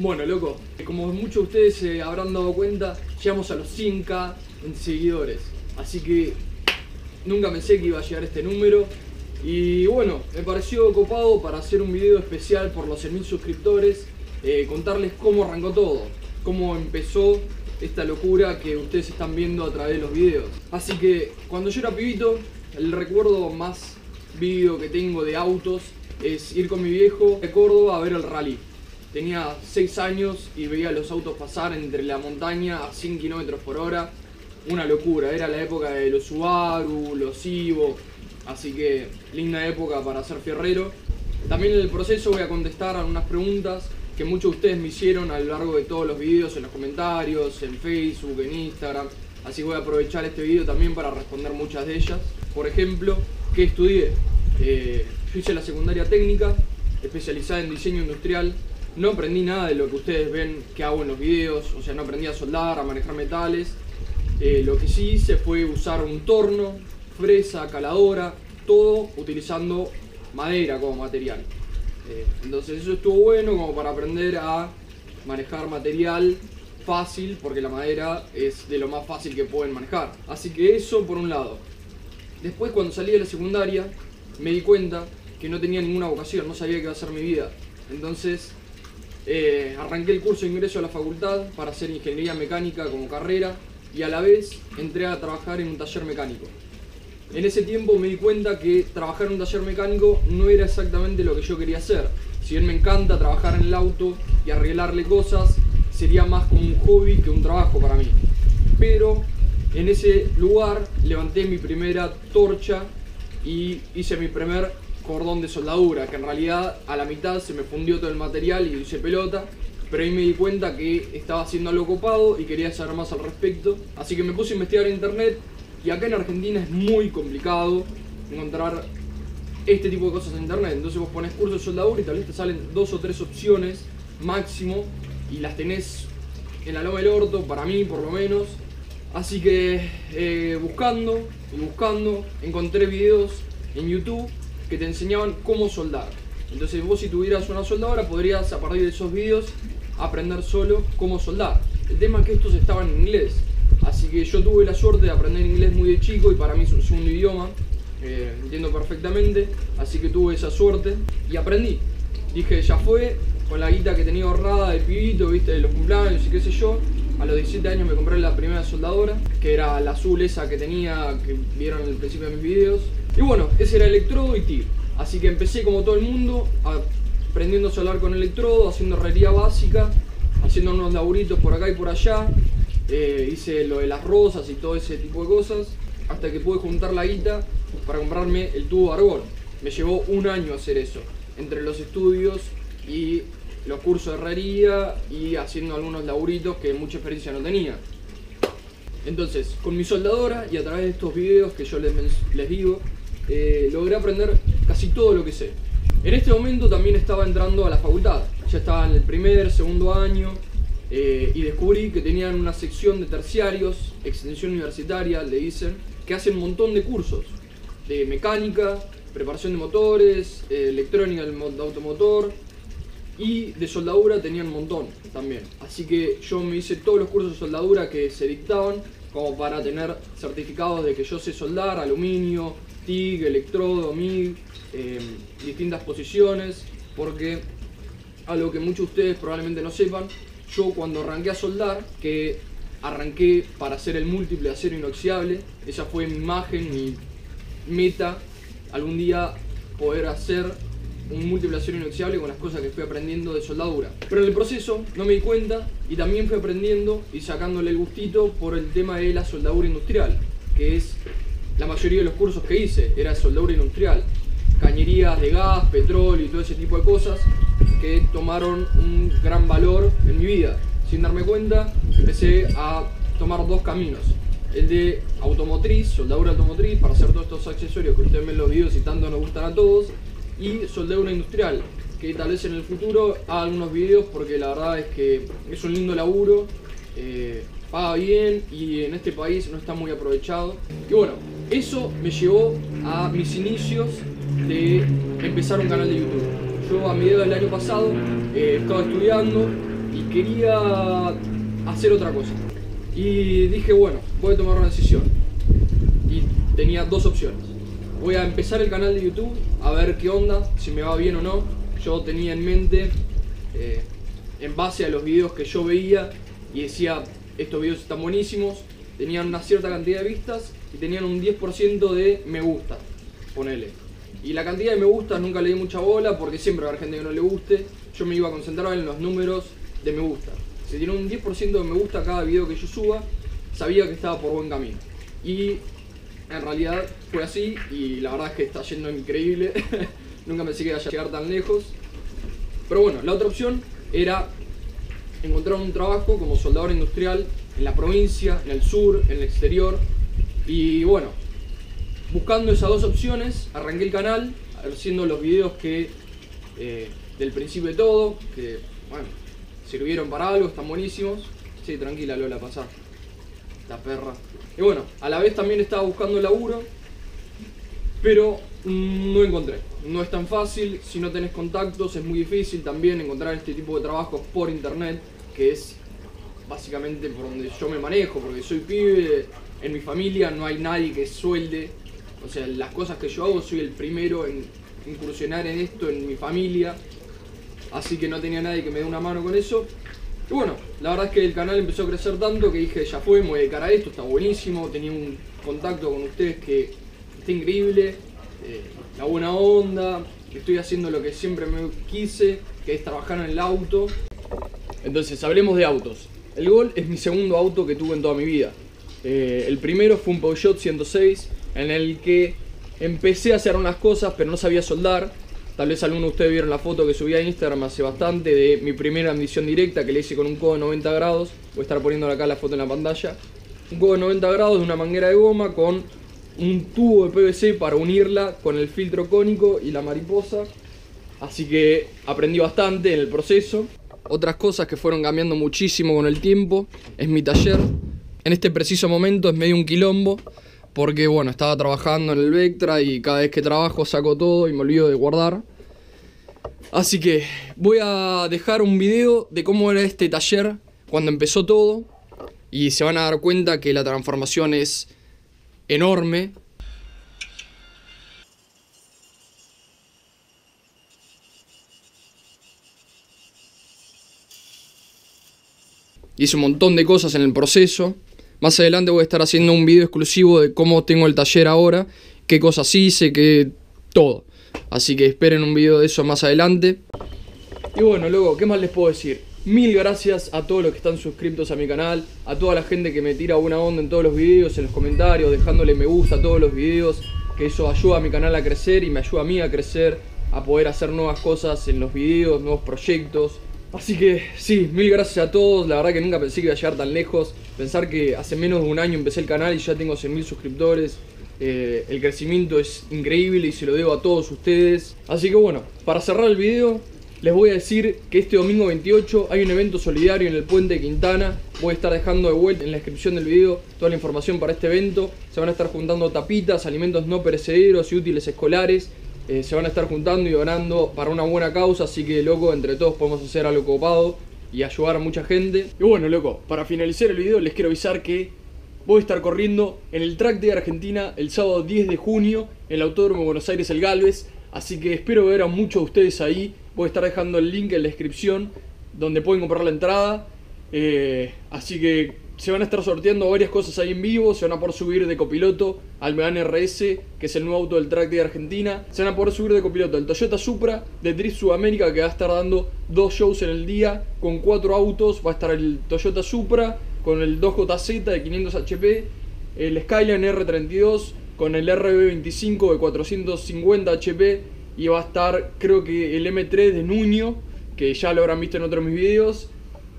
Bueno, loco, como muchos de ustedes se habrán dado cuenta, llegamos a los 100k en seguidores. Así que nunca pensé que iba a llegar este número. Y bueno, me pareció copado para hacer un video especial por los 100.000 suscriptores, eh, contarles cómo arrancó todo, cómo empezó esta locura que ustedes están viendo a través de los videos. Así que cuando yo era pibito, el recuerdo más vívido que tengo de autos es ir con mi viejo de Córdoba a ver el rally. Tenía 6 años y veía los autos pasar entre la montaña a 100 km por hora. Una locura, era la época de los Subaru, los Ivo, así que linda época para ser fierrero. También en el proceso voy a contestar algunas preguntas que muchos de ustedes me hicieron a lo largo de todos los videos, en los comentarios, en Facebook, en Instagram. Así que voy a aprovechar este video también para responder muchas de ellas. Por ejemplo, ¿qué estudié? Eh, yo hice la secundaria técnica, especializada en diseño industrial no aprendí nada de lo que ustedes ven que hago en los videos, o sea, no aprendí a soldar, a manejar metales. Eh, lo que sí hice fue usar un torno, fresa, caladora, todo utilizando madera como material. Eh, entonces eso estuvo bueno como para aprender a manejar material fácil, porque la madera es de lo más fácil que pueden manejar. Así que eso por un lado. Después cuando salí de la secundaria me di cuenta que no tenía ninguna vocación, no sabía qué iba a ser mi vida. Entonces eh, arranqué el curso de ingreso a la facultad para hacer ingeniería mecánica como carrera y a la vez entré a trabajar en un taller mecánico. En ese tiempo me di cuenta que trabajar en un taller mecánico no era exactamente lo que yo quería hacer. Si bien me encanta trabajar en el auto y arreglarle cosas, sería más como un hobby que un trabajo para mí. Pero en ese lugar levanté mi primera torcha y hice mi primer cordón de soldadura, que en realidad a la mitad se me fundió todo el material y hice pelota, pero ahí me di cuenta que estaba haciendo algo copado y quería saber más al respecto, así que me puse a investigar en internet y acá en Argentina es muy complicado encontrar este tipo de cosas en internet, entonces vos pones curso de soldadura y tal vez te salen dos o tres opciones máximo y las tenés en la loma del orto, para mí por lo menos, así que eh, buscando y buscando encontré videos en YouTube que te enseñaban cómo soldar. Entonces vos si tuvieras una soldadora podrías a partir de esos vídeos aprender solo cómo soldar. El tema es que estos estaban en inglés, así que yo tuve la suerte de aprender inglés muy de chico y para mí es un segundo idioma, eh, entiendo perfectamente, así que tuve esa suerte y aprendí. Dije, ya fue, con la guita que tenía ahorrada de pibito, viste, de los cumpleaños y qué sé yo, a los 17 años me compré la primera soldadora, que era la azul esa que tenía, que vieron el principio de mis videos. Y bueno, ese era electrodo y TIG. Así que empecé como todo el mundo, aprendiendo a soldar con electrodo, haciendo herrería básica, haciendo unos laburitos por acá y por allá. Eh, hice lo de las rosas y todo ese tipo de cosas, hasta que pude juntar la guita para comprarme el tubo de argón. Me llevó un año hacer eso, entre los estudios y los cursos de herrería y haciendo algunos laburitos que mucha experiencia no tenía. Entonces, con mi soldadora y a través de estos videos que yo les, les digo, eh, logré aprender casi todo lo que sé. En este momento también estaba entrando a la facultad, ya estaba en el primer, segundo año eh, y descubrí que tenían una sección de terciarios, extensión universitaria, le dicen, que hacen un montón de cursos de mecánica, preparación de motores, eh, electrónica del automotor, y de soldadura tenían un montón también. Así que yo me hice todos los cursos de soldadura que se dictaban como para tener certificados de que yo sé soldar aluminio, TIG, electrodo, MIG, em, distintas posiciones, porque algo que muchos de ustedes probablemente no sepan, yo cuando arranqué a soldar, que arranqué para hacer el múltiple acero inoxidable, esa fue mi imagen, mi meta, algún día poder hacer un múltiple acero inoxidable con las cosas que fui aprendiendo de soldadura. Pero en el proceso no me di cuenta y también fui aprendiendo y sacándole el gustito por el tema de la soldadura industrial, que es la mayoría de los cursos que hice, era soldadura industrial. Cañerías de gas, petróleo y todo ese tipo de cosas que tomaron un gran valor en mi vida. Sin darme cuenta, empecé a tomar dos caminos. El de automotriz, soldadura automotriz, para hacer todos estos accesorios que ustedes ven en los videos y tanto nos gustan a todos y soldadura industrial, que tal vez en el futuro haga algunos videos porque la verdad es que es un lindo laburo, eh, paga bien y en este país no está muy aprovechado. Y bueno, eso me llevó a mis inicios de empezar un canal de YouTube. Yo a mediados del año pasado eh, estaba estudiando y quería hacer otra cosa. Y dije, bueno, voy a tomar una decisión. Y tenía dos opciones. Voy a empezar el canal de YouTube, a ver qué onda, si me va bien o no. Yo tenía en mente, eh, en base a los videos que yo veía, y decía, estos videos están buenísimos, tenían una cierta cantidad de vistas y tenían un 10% de me gusta, ponele. Y la cantidad de me gusta nunca le di mucha bola porque siempre va a haber gente que no le guste. Yo me iba a concentrar en los números de me gusta. Si tiene un 10% de me gusta cada video que yo suba, sabía que estaba por buen camino. Y en realidad fue así y la verdad es que está yendo increíble. Nunca pensé que iba a llegar tan lejos. Pero bueno, la otra opción era encontrar un trabajo como soldador industrial en la provincia, en el sur, en el exterior. Y bueno, buscando esas dos opciones, arranqué el canal, haciendo los videos que eh, del principio de todo, que bueno, sirvieron para algo, están buenísimos. Sí, tranquila Lola, pasá. La perra. Y bueno, a la vez también estaba buscando laburo, pero no encontré. No es tan fácil, si no tenés contactos es muy difícil también encontrar este tipo de trabajos por internet, que es básicamente por donde yo me manejo, porque soy pibe, en mi familia no hay nadie que suelde, o sea, las cosas que yo hago soy el primero en incursionar en esto en mi familia, así que no tenía nadie que me dé una mano con eso. Y bueno, la verdad es que el canal empezó a crecer tanto que dije, ya fue, me voy a dedicar a esto, está buenísimo, tenía un contacto con ustedes que está increíble, eh, la buena onda, estoy haciendo lo que siempre me quise, que es trabajar en el auto. Entonces, hablemos de autos. El Gol es mi segundo auto que tuve en toda mi vida. Eh, el primero fue un Peugeot 106 en el que empecé a hacer unas cosas pero no sabía soldar. Tal vez algunos de ustedes vieron la foto que subí a Instagram hace bastante de mi primera admisión directa que le hice con un codo de 90 grados. Voy a estar poniendo acá la foto en la pantalla. Un codo de 90 grados de una manguera de goma con un tubo de PVC para unirla con el filtro cónico y la mariposa. Así que aprendí bastante en el proceso. Otras cosas que fueron cambiando muchísimo con el tiempo es mi taller. En este preciso momento es medio un quilombo porque bueno, estaba trabajando en el Vectra y cada vez que trabajo saco todo y me olvido de guardar. Así que voy a dejar un video de cómo era este taller cuando empezó todo y se van a dar cuenta que la transformación es enorme. Hice un montón de cosas en el proceso. Más adelante voy a estar haciendo un video exclusivo de cómo tengo el taller ahora, qué cosas hice, qué todo. Así que esperen un video de eso más adelante. Y bueno, luego, ¿qué más les puedo decir? Mil gracias a todos los que están suscritos a mi canal, a toda la gente que me tira buena onda en todos los videos, en los comentarios, dejándole me gusta a todos los videos, que eso ayuda a mi canal a crecer y me ayuda a mí a crecer, a poder hacer nuevas cosas en los videos, nuevos proyectos. Así que sí, mil gracias a todos, la verdad que nunca pensé que iba a llegar tan lejos, pensar que hace menos de un año empecé el canal y ya tengo 100.000 suscriptores, eh, el crecimiento es increíble y se lo debo a todos ustedes. Así que bueno, para cerrar el video, les voy a decir que este domingo 28 hay un evento solidario en el puente de Quintana. Voy a estar dejando de vuelta en la descripción del video toda la información para este evento. Se van a estar juntando tapitas, alimentos no perecederos y útiles escolares. Eh, se van a estar juntando y donando para una buena causa. Así que, loco, entre todos podemos hacer algo copado y ayudar a mucha gente. Y bueno, loco, para finalizar el video les quiero avisar que voy a estar corriendo en el track de Argentina el sábado 10 de junio en el Autódromo Buenos Aires El Galvez. Así que espero ver a muchos de ustedes ahí. Voy a estar dejando el link en la descripción donde pueden comprar la entrada. Eh, así que se van a estar sorteando varias cosas ahí en vivo. Se van a poder subir de copiloto al Megane RS, que es el nuevo auto del track de Argentina. Se van a poder subir de copiloto el Toyota Supra de Drift Sudamérica, que va a estar dando dos shows en el día con cuatro autos. Va a estar el Toyota Supra con el 2JZ de 500 HP, el Skyline R32 con el RB25 de 450 HP y va a estar creo que el M3 de Nuño, que ya lo habrán visto en otros mis videos.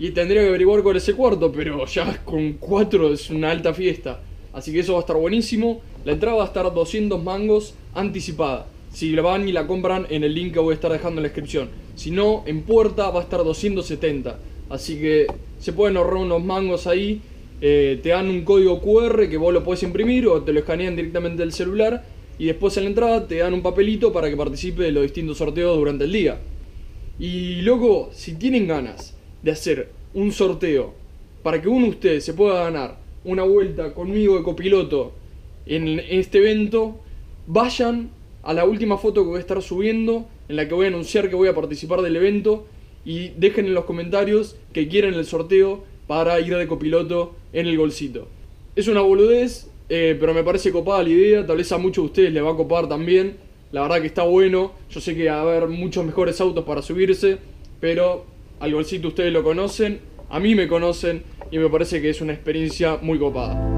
Y tendría que averiguar cuál es el cuarto, pero ya con 4 es una alta fiesta. Así que eso va a estar buenísimo. La entrada va a estar 200 mangos anticipada. Si la van y la compran en el link que voy a estar dejando en la descripción. Si no, en puerta va a estar 270. Así que se pueden ahorrar unos mangos ahí. Eh, te dan un código QR que vos lo puedes imprimir o te lo escanean directamente del celular. Y después en la entrada te dan un papelito para que participe de los distintos sorteos durante el día. Y luego, si tienen ganas de hacer un sorteo para que uno de ustedes se pueda ganar una vuelta conmigo de copiloto en este evento, vayan a la última foto que voy a estar subiendo, en la que voy a anunciar que voy a participar del evento, y dejen en los comentarios que quieren el sorteo para ir de copiloto en el golcito. Es una boludez, eh, pero me parece copada la idea, tal vez a muchos de ustedes les va a copar también. La verdad que está bueno, yo sé que va a haber muchos mejores autos para subirse, pero al golcito ustedes lo conocen, a mí me conocen y me parece que es una experiencia muy copada.